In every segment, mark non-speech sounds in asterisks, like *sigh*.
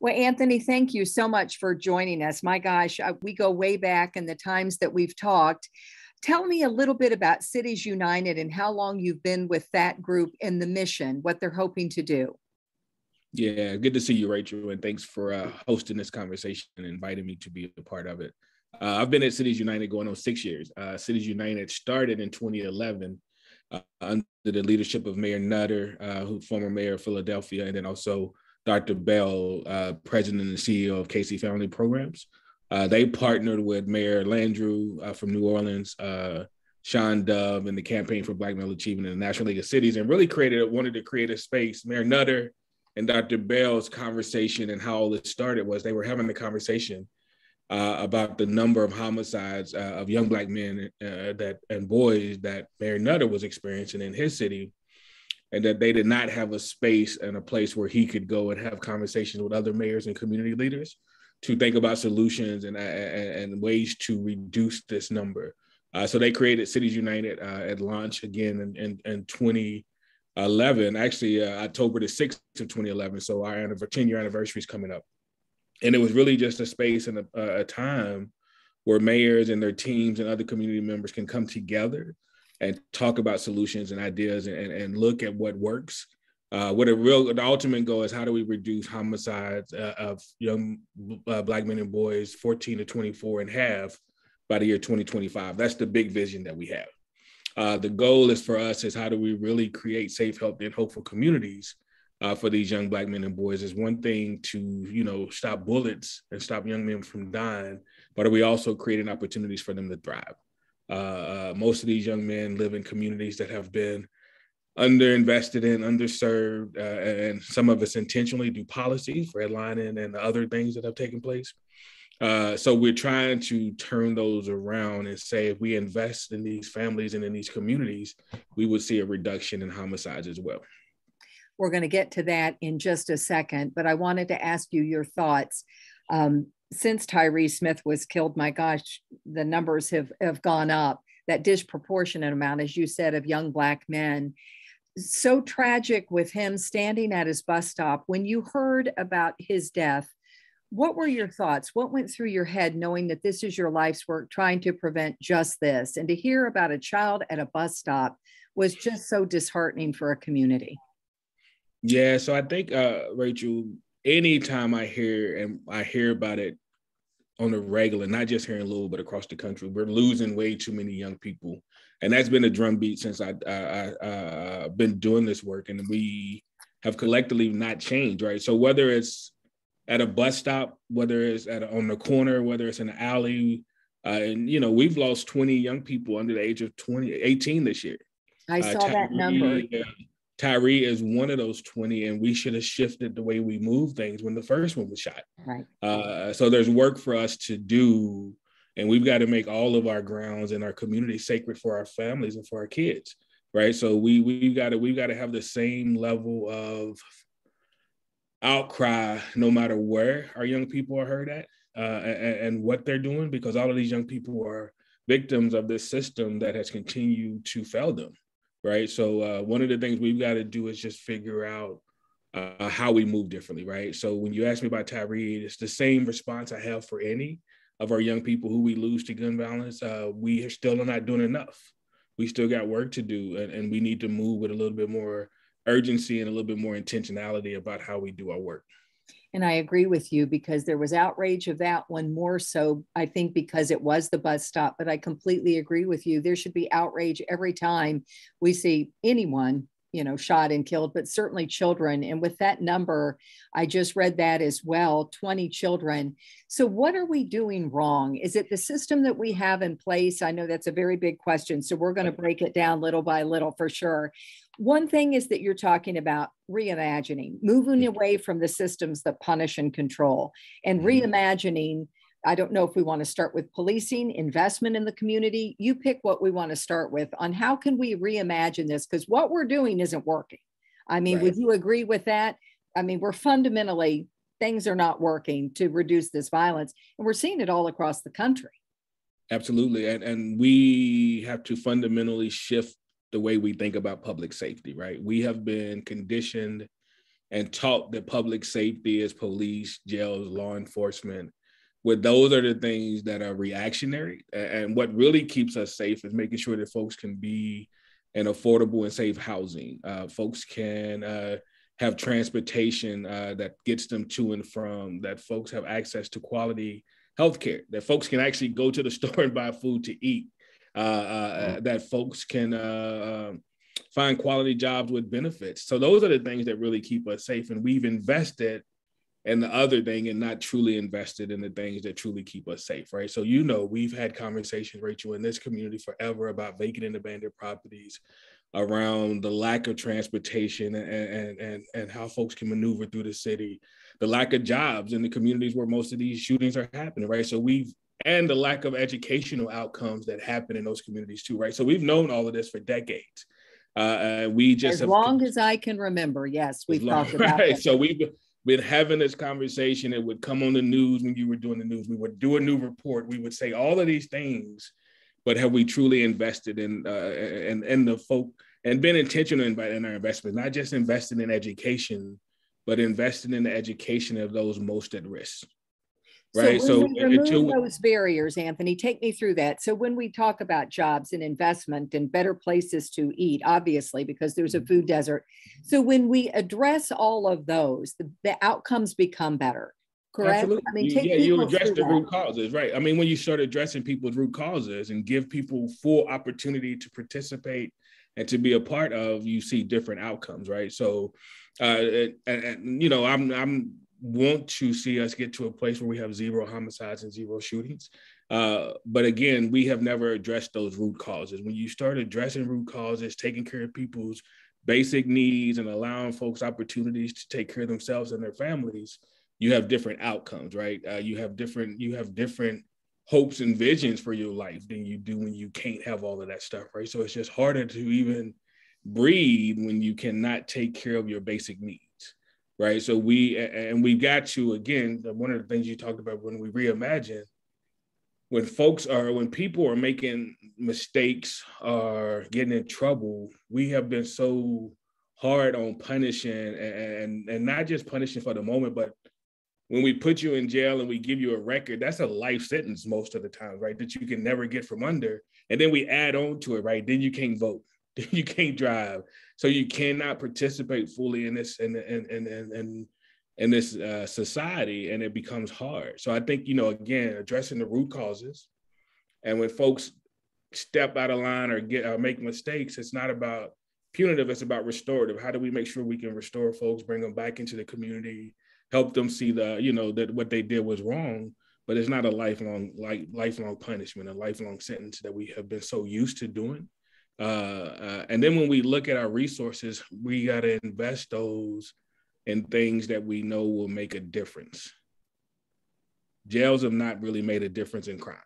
Well, Anthony, thank you so much for joining us. My gosh, we go way back in the times that we've talked. Tell me a little bit about Cities United and how long you've been with that group and the mission, what they're hoping to do. Yeah, good to see you, Rachel, and thanks for uh, hosting this conversation and inviting me to be a part of it. Uh, I've been at Cities United going on six years. Uh, Cities United started in 2011 uh, under the leadership of Mayor Nutter, uh, who former mayor of Philadelphia, and then also Dr. Bell, uh, president and CEO of Casey Family Programs. Uh, they partnered with Mayor Landrieu uh, from New Orleans, uh, Shawn Dove, and the Campaign for Black Male Achievement in the National League of Cities, and really created wanted to create a space. Mayor Nutter and Dr. Bell's conversation and how all this started was they were having the conversation uh, about the number of homicides uh, of young black men that and boys that Mayor Nutter was experiencing in his city and that they did not have a space and a place where he could go and have conversations with other mayors and community leaders to think about solutions and, and, and ways to reduce this number. Uh, so they created Cities United uh, at launch again in, in, in 2011, actually uh, October the 6th of 2011. So our 10 year anniversary is coming up. And it was really just a space and a, a time where mayors and their teams and other community members can come together and talk about solutions and ideas and, and look at what works. Uh, what a real the ultimate goal is how do we reduce homicides uh, of young uh, black men and boys 14 to 24 and half by the year 2025 that's the big vision that we have. Uh, the goal is for us is how do we really create safe healthy and hopeful communities uh, for these young black men and boys is one thing to you know stop bullets and stop young men from dying but are we also creating opportunities for them to thrive uh, uh, most of these young men live in communities that have been underinvested in, underserved, uh, and some of us intentionally do policies, redlining, and other things that have taken place. Uh, so we're trying to turn those around and say if we invest in these families and in these communities, we would see a reduction in homicides as well. We're going to get to that in just a second, but I wanted to ask you your thoughts. Um, since Tyree Smith was killed, my gosh, the numbers have, have gone up, that disproportionate amount, as you said, of young Black men. So tragic with him standing at his bus stop. When you heard about his death, what were your thoughts? What went through your head knowing that this is your life's work, trying to prevent just this? And to hear about a child at a bus stop was just so disheartening for a community. Yeah, so I think, uh, Rachel, anytime I hear and I hear about it on a regular, not just here in Louisville, but across the country. We're losing way too many young people, and that's been a drumbeat since I, I, I uh, been doing this work, and we have collectively not changed, right? So whether it's at a bus stop, whether it's at a, on the corner, whether it's in the alley, uh, and you know we've lost 20 young people under the age of 20, 18 this year. I uh, saw that number. Tyree is one of those 20, and we should have shifted the way we move things when the first one was shot. Right. Uh, so there's work for us to do, and we've got to make all of our grounds and our community sacred for our families and for our kids. Right. So we we've got to we've got to have the same level of outcry no matter where our young people are heard at uh, and, and what they're doing, because all of these young people are victims of this system that has continued to fail them right? So uh, one of the things we've got to do is just figure out uh, how we move differently, right? So when you ask me about Tyree, it's the same response I have for any of our young people who we lose to gun violence. Uh, we are still not doing enough. We still got work to do, and, and we need to move with a little bit more urgency and a little bit more intentionality about how we do our work. And I agree with you because there was outrage of that one more so, I think, because it was the bus stop. But I completely agree with you. There should be outrage every time we see anyone, you know, shot and killed, but certainly children. And with that number, I just read that as well 20 children. So, what are we doing wrong? Is it the system that we have in place? I know that's a very big question. So, we're going to break it down little by little for sure one thing is that you're talking about reimagining, moving away from the systems that punish and control, and mm-hmm. reimagining. I don't know if we want to start with policing, investment in the community. You pick what we want to start with on how can we reimagine this because what we're doing isn't working. I mean, right. would you agree with that? I mean, we're fundamentally things are not working to reduce this violence, and we're seeing it all across the country. Absolutely, and and we have to fundamentally shift the way we think about public safety, right? We have been conditioned and taught that public safety is police, jails, law enforcement. With those are the things that are reactionary. And what really keeps us safe is making sure that folks can be in affordable and safe housing. Uh, folks can uh, have transportation uh, that gets them to and from, that folks have access to quality healthcare, that folks can actually go to the *laughs* store and buy food to eat, uh, uh, mm-hmm. that folks can uh, um, find quality jobs with benefits. So those are the things that really keep us safe. And we've invested in the other thing and not truly invested in the things that truly keep us safe, right? So you know, we've had conversations, Rachel, in this community forever about vacant and abandoned properties, around the lack of transportation and, and, and, and how folks can maneuver through the city, the lack of jobs in the communities where most of these shootings are happening, right? So we've and the lack of educational outcomes that happen in those communities too, right? So we've known all of this for decades. Uh, we just as have, long as I can remember, yes, we've long, talked *laughs* about right. So we've been having this conversation. It would come on the news when you were doing the news. We would do a new report. We would say all of these things but have we truly invested in uh, in, in the folk and been intentional in, in our investments, not just investing in education, but investing in the education of those most at risk. Right. So, so remove until, those barriers, Anthony, take me through that. So when we talk about jobs and investment and better places to eat, obviously, because there's a mm-hmm. food desert. So when we address all of those, the, the outcomes become better correct? Absolutely. I mean, yeah, you address the that. root causes, right? I mean, when you start addressing people's root causes and give people full opportunity to participate and to be a part of, you see different outcomes, right? So, uh, and, and you know, I'm I'm want to see us get to a place where we have zero homicides and zero shootings. Uh, but again, we have never addressed those root causes. When you start addressing root causes, taking care of people's basic needs and allowing folks opportunities to take care of themselves and their families, you have different outcomes, right? Uh, you have different you have different hopes and visions for your life than you do when you can't have all of that stuff, right? So it's just harder to even breathe when you cannot take care of your basic needs, right? So we and we've got to again one of the things you talked about when we reimagine when folks are when people are making mistakes or getting in trouble we have been so hard on punishing and, and and not just punishing for the moment but when we put you in jail and we give you a record, that's a life sentence most of the time, right? That you can never get from under. And then we add on to it, right? Then you can't vote, *laughs* you can't drive, so you cannot participate fully in this and and and and in this uh, society, and it becomes hard. So I think you know, again, addressing the root causes, and when folks step out of line or get or make mistakes, it's not about punitive; it's about restorative. How do we make sure we can restore folks, bring them back into the community? help them see the you know that what they did was wrong but it's not a lifelong like lifelong punishment a lifelong sentence that we have been so used to doing uh, uh, and then when we look at our resources we got to invest those in things that we know will make a difference. Jails have not really made a difference in crime.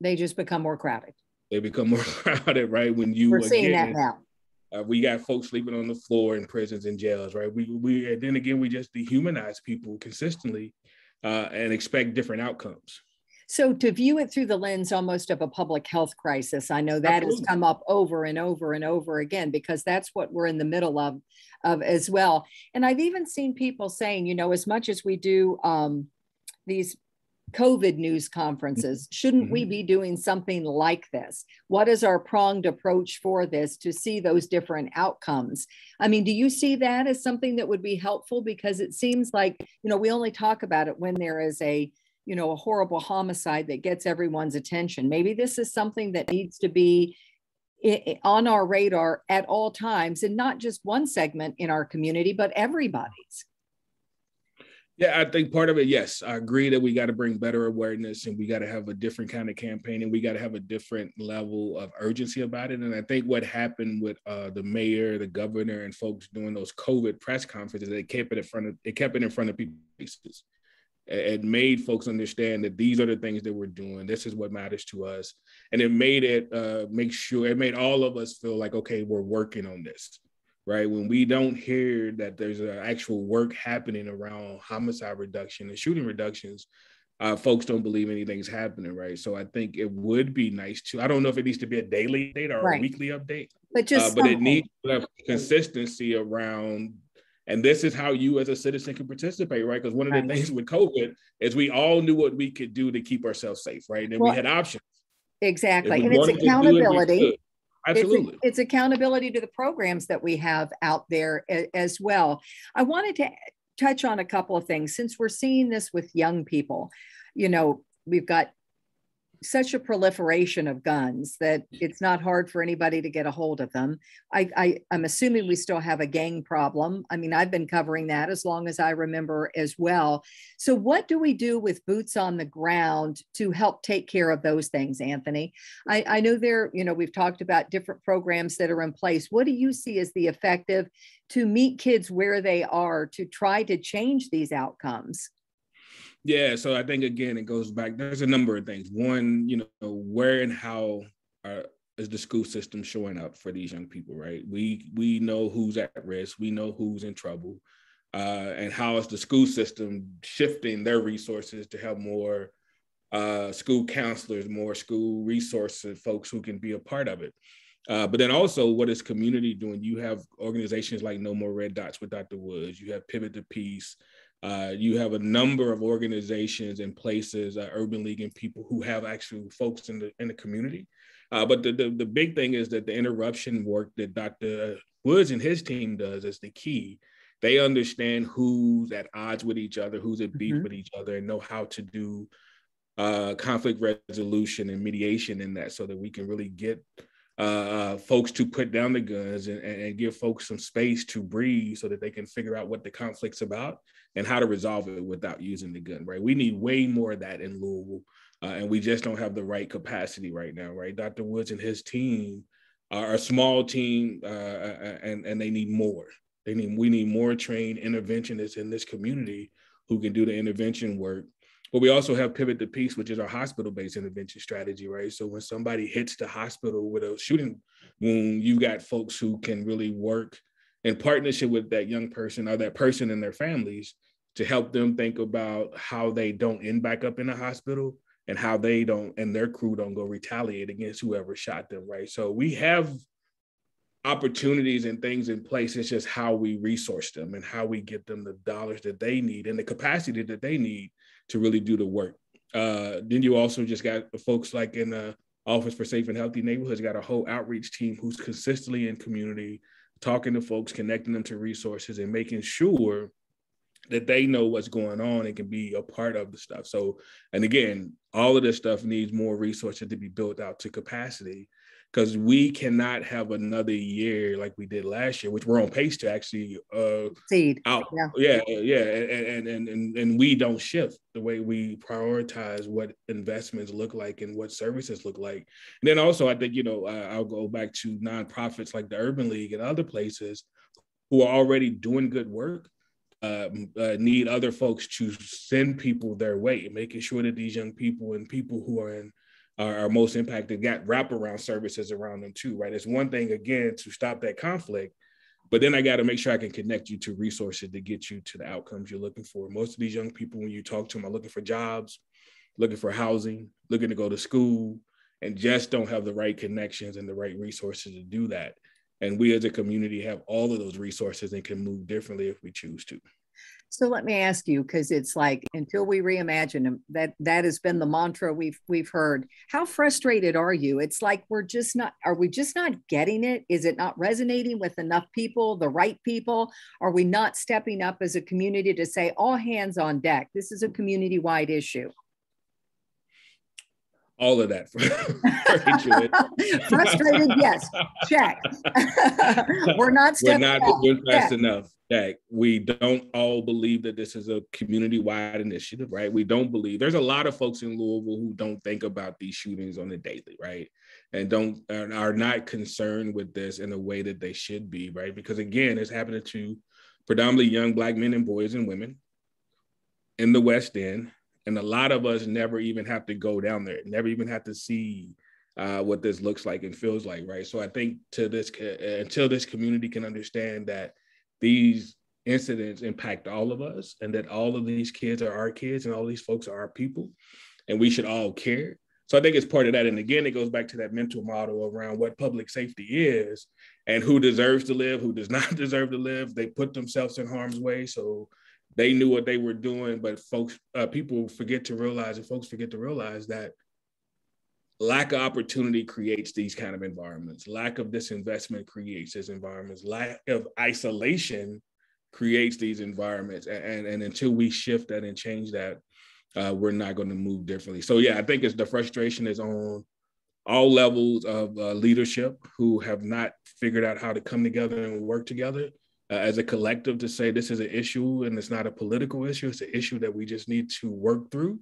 They just become more crowded. They become more *laughs* crowded right? When you we're seeing that now. uh, we got folks sleeping on the floor in prisons and jails, right? We we and then again we just dehumanize people consistently uh, and expect different outcomes. So to view it through the lens almost of a public health crisis, I know that Absolutely. has come up over and over and over again because that's what we're in the middle of, of as well. And I've even seen people saying, you know, as much as we do um, these COVID news conferences. Shouldn't mm-hmm. we be doing something like this? What is our pronged approach for this to see those different outcomes? I mean, do you see that as something that would be helpful? Because it seems like, you know, we only talk about it when there is a, you know, a horrible homicide that gets everyone's attention. Maybe this is something that needs to be on our radar at all times and not just one segment in our community, but everybody's. Yeah, I think part of it, yes, I agree that we got to bring better awareness and we got to have a different kind of campaign and we got to have a different level of urgency about it. And I think what happened with uh, the mayor, the governor, and folks doing those COVID press conferences, they kept it in front of they kept it in front of people's faces. It made folks understand that these are the things that we're doing. This is what matters to us, and it made it uh, make sure it made all of us feel like okay, we're working on this right? When we don't hear that there's an actual work happening around homicide reduction and shooting reductions, uh, folks don't believe anything's happening, right? So I think it would be nice to. I don't know if it needs to be a daily update or right. a weekly update, but just uh, but it needs consistency around And this is how you as a citizen can participate, right? Because one of the right. things with COVID is we all knew what we could do to keep ourselves safe, right? And well, we had options. Exactly. And it's accountability. It, Absolutely. It's, it's, accountability to the programs that we have out there as well. I wanted to touch on a couple of things since we're seeing this with young people. You know, we've got such a proliferation of guns that it's not hard for anybody to get a hold of them. I, I, am assuming we still have a gang problem. I mean, I've been covering that as long as I remember as well. So, what do we do with boots on the ground to help take care of those things, Anthony? I, I know there, you know, we've talked about different programs that are in place. What do you see as the effective to meet kids where they are to try to change these outcomes? Yeah, so I think again it goes back. There's a number of things. One, you know, where and how are, is the school system showing up for these young people? Right. We we know who's at risk. We know who's in trouble, uh, and how is the school system shifting their resources to have more uh, school counselors, more school resources, folks who can be a part of it. Uh, but then also, what is community doing? You have organizations like No More Red Dots with Dr. Woods. You have Pivot to Peace. Uh, you have a number of organizations and places, uh, Urban League and people who have actual folks in the in the community. Uh, but the, the, the big thing is that the interruption work that Dr. Woods and his team does is the key. They understand who's at odds with each other, who's at beef mm-hmm. with each other, and know how to do uh, conflict resolution and mediation in that, so that we can really get uh, uh, folks to put down the guns and, and, give folks some space to breathe so that they can figure out what the conflict's about and how to resolve it without using the gun, right? We need way more of that in Louisville, uh, and we just don't have the right capacity right now, right? Dr. Woods and his team are a small team, uh, and and they need more. They need we need more trained interventionists in this community who can do the intervention work but we also have Pivot to Peace, which is our hospital based intervention strategy, right? So when somebody hits the hospital with a shooting wound, you've got folks who can really work in partnership with that young person or that person and their families to help them think about how they don't end back up in the hospital and how they don't and their crew don't go retaliate against whoever shot them, right? So we have opportunities and things in place. It's just how we resource them and how we get them the dollars that they need and the capacity that they need to really do the work. Uh, then you also just got folks like in the Office for Safe and Healthy Neighborhoods, got a whole outreach team who's consistently in community, talking to folks, connecting them to resources, and making sure that they know what's going on and can be a part of the stuff. So, and again, all of this stuff needs more resources to be built out to capacity because we cannot have another year like we did last year, which we're on pace to actually uh seed out. Yeah, yeah, yeah. And, and and and we don't shift the way we prioritize what investments look like and what services look like. And then also, I think you know I'll go back to nonprofits like the Urban League and other places who are already doing good work. Uh, uh, need other folks to send people their way, making sure that these young people and people who are in are, are most impacted got wraparound services around them too, right? It's one thing again to stop that conflict, but then I got to make sure I can connect you to resources to get you to the outcomes you're looking for. Most of these young people, when you talk to them, are looking for jobs, looking for housing, looking to go to school, and just don't have the right connections and the right resources to do that. And we as a community have all of those resources and can move differently if we choose to. So let me ask you, because it's like until we reimagine them, that that has been the mantra we've we've heard. How frustrated are you? It's like we're just not. Are we just not getting it? Is it not resonating with enough people, the right people? Are we not stepping up as a community to say all hands on deck? This is a community wide issue all of that. *laughs* *laughs* Frustrated, yes. Check. *laughs* We're not We're not doing fast enough. That we don't all believe that this is a community-wide initiative, right? We don't believe there's a lot of folks in Louisville who don't think about these shootings on a daily, right? And don't are not concerned with this in a way that they should be, right? Because again, it's happening to predominantly young black men and boys and women in the West End and a lot of us never even have to go down there never even have to see uh, what this looks like and feels like right so i think to this uh, until this community can understand that these incidents impact all of us and that all of these kids are our kids and all these folks are our people and we should all care so i think it's part of that and again it goes back to that mental model around what public safety is and who deserves to live, who does *laughs* not deserve to live. They put themselves in harm's way. So they knew what they were doing, but folks, uh, people forget to realize, and folks forget to realize that lack of opportunity creates these kind of environments. Lack of disinvestment creates these environments. Lack of isolation creates these environments. And, and, and until we shift that and change that, uh, we're not going to move differently. So yeah, I think it's the frustration is on all levels of uh, leadership who have not figured out how to come together and work together uh, as a collective to say this is an issue and it's not a political issue. It's an issue that we just need to work through.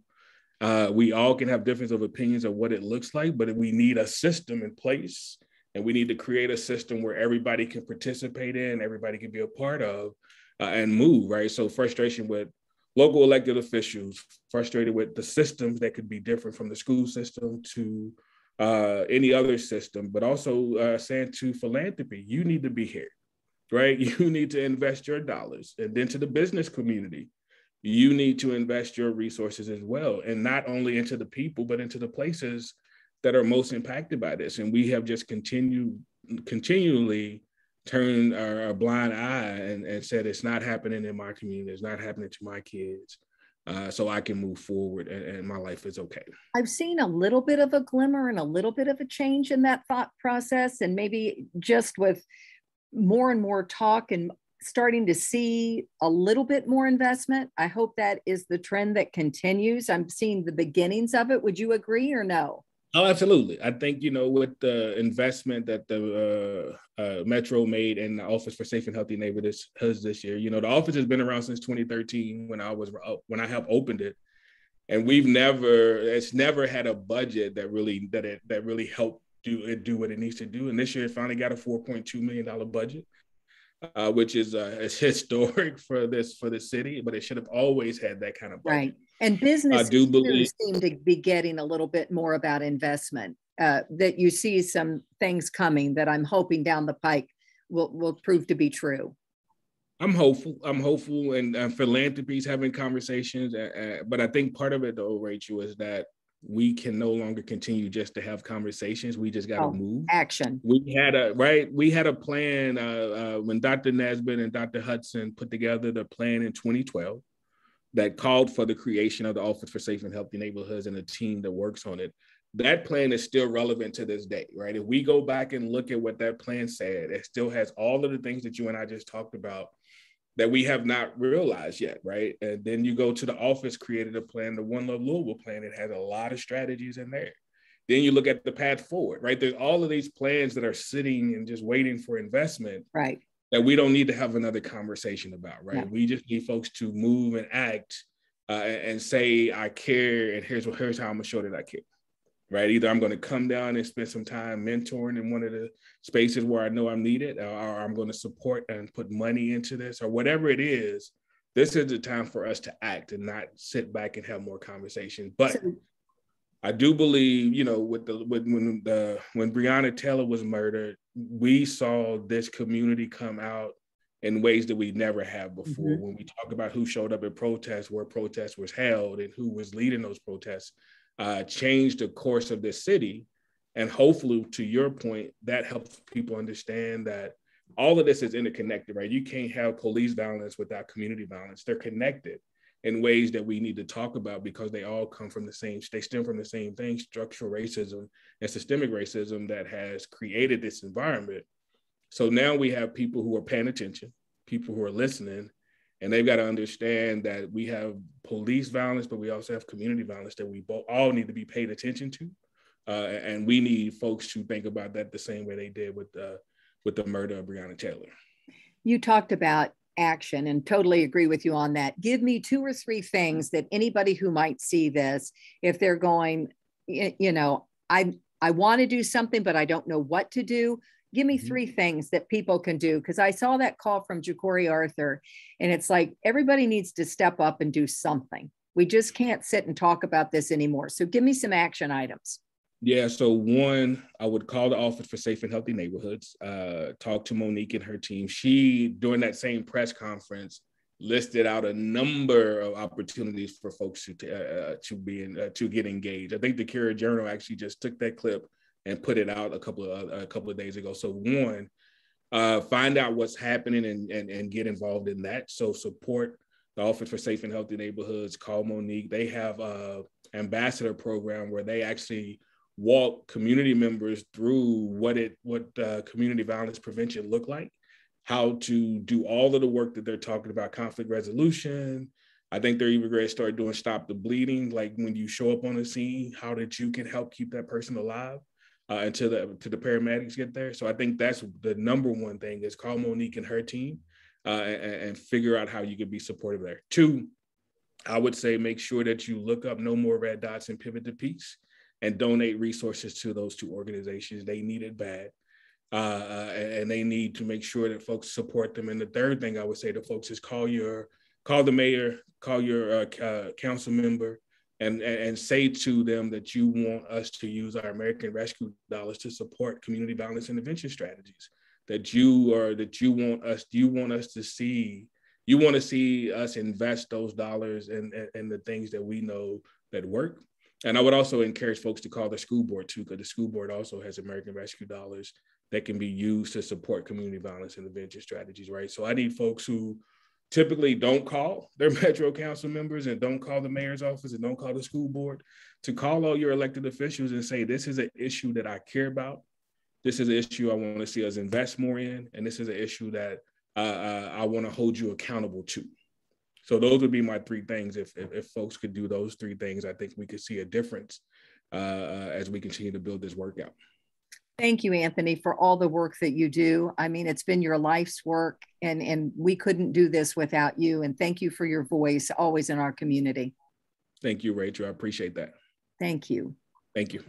Uh, we all can have difference of opinions of what it looks like, but we need a system in place and we need to create a system where everybody can participate in, everybody can be a part of uh, and move, right? So frustration with local elected officials, frustrated with the systems that could be different from the school system to uh, any other system, but also uh, saying to philanthropy, you need to be here, right? *laughs* You need to invest your dollars. And then to the business community, you need to invest your resources as well. And not only into the people, but into the places that are most impacted by this. And we have just continued, continually turned our, our blind eye and, and said, it's not happening in my community, it's not happening to my kids uh, so I can move forward and, and, my life is okay. I've seen a little bit of a glimmer and a little bit of a change in that thought process, and maybe just with more and more talk and starting to see a little bit more investment. I hope that is the trend that continues. I'm seeing the beginnings of it. Would you agree or no? Oh, absolutely. I think you know with the investment that the uh, uh, Metro made in the Office for Safe and Healthy Neighborhoods this year. You know, the office has been around since 2013 when I was uh, when I helped opened it, and we've never it's never had a budget that really that it that really helped do it do what it needs to do. And this year it finally got a 4.2 million dollar budget. Uh, which is uh, is *laughs* historic for this for the city, but it should have always had that kind of budget. right. And business do believe- seem to be getting a little bit more about investment. Uh, that you see some things coming that I'm hoping down the pike will will prove to be true. I'm hopeful. I'm hopeful, and uh, philanthropy's having conversations. Uh, uh, but I think part of it, though, Rachel, is that we can no longer continue just to have conversations. We just got to oh, move. Action. We had a right. We had a plan uh, uh, when Dr. Nesbitt and Dr. Hudson put together the plan in 2012 that called for the creation of the Office for Safe and Healthy Neighborhoods and a team that works on it. That plan is still relevant to this day, right? If we go back and look at what that plan said, it still has all of the things that you and I just talked about that we have not realized yet, right? And then you go to the office created a plan, the One Love Louisville plan. It has a lot of strategies in there. Then you look at the path forward, right? There's all of these plans that are sitting and just waiting for investment. Right that we don't need to have another conversation about, right? Yeah. We just need folks to move and act uh, and say, I care, and here's, here's how I'm gonna show that I care, right? Either I'm gonna come down and spend some time mentoring in one of the spaces where I know I'm needed, or, or I'm gonna support and put money into this, or whatever it is. This is the time for us to act and not sit back and have more conversations. But I do believe, you know, with the with, when the when Breonna Taylor was murdered, we saw this community come out in ways that we never have before. Mm-hmm. When we talk about who showed up at protests, where protests was held, and who was leading those protests, uh, changed the course of this city. And hopefully, to your point, that helps people understand that all of this is interconnected, right? You can't have police violence without community violence. They're connected in ways that we need to talk about because they all come from the same, they stem from the same thing structural racism and systemic racism that has created this environment. So now we have people who are paying attention, people who are listening, and they've got to understand that we have police violence, but we also have community violence that we both all need to be paid attention to. Uh, and we need folks to think about that the same way they did with the with the murder of Breonna Taylor. You talked about action and totally agree with you on that. Give me two or three things that anybody who might see this, if they're going, you know, I I want to do something, but I don't know what to do. Give me mm-hmm. three things that people can do because I saw that call from Jecorey Arthur, and it's like everybody needs to step up and do something. We just can't sit and talk about this anymore. So give me some action items. Yeah, so one, I would call the Office for Safe and Healthy Neighborhoods, uh, talk to Monique and her team. She, during that same press conference, listed out a number of opportunities for folks to uh, to be in, uh, to get engaged. I think the Courier Journal actually just took that clip and put it out a couple of a couple of days ago. So one, uh, find out what's happening and, and, and get involved in that. So support the Office for Safe and Healthy Neighborhoods, call Monique. They have a ambassador program where they actually walk community members through what it what uh, community violence prevention look like, how to do all of the work that they're talking about, conflict resolution. I think they're even going to start doing stop the bleeding, like when you show up on the scene, how that you can help keep that person alive uh, until the to the paramedics get there. So I think that's the number one thing is call Monique and her team uh, and, and, figure out how you could be supportive there. Two, I would say make sure that you look up No More Red Dots and Pivot to Peace and donate resources to those two organizations. They need it bad. Uh, uh and they need to make sure that folks support them. And the third thing I would say to folks is call your call the mayor, call your uh, uh council member, and, and say to them that you want us to use our American Rescue dollars to support community violence intervention strategies. That you are that you want us you want us to see you want to see us invest those dollars in, in, in the things that we know that work. And I would also encourage folks to call the school board too, because the school board also has American Rescue dollars that can be used to support community violence intervention strategies, right? So I need folks who typically don't call their *laughs* Metro Council members and don't call the mayor's office and don't call the school board to call all your elected officials and say, this is an issue that I care about. This is an issue I want to see us invest more in. And this is an issue that uh, uh, I want to hold you accountable to. So those would be my three things. If, if, if folks could do those three things, I think we could see a difference uh, uh as we continue to build this workout. Thank you, Anthony, for all the work that you do. I mean, it's been your life's work, and, and we couldn't do this without you. And thank you for your voice always in our community. Thank you, Rachel. I appreciate that. Thank you. Thank you.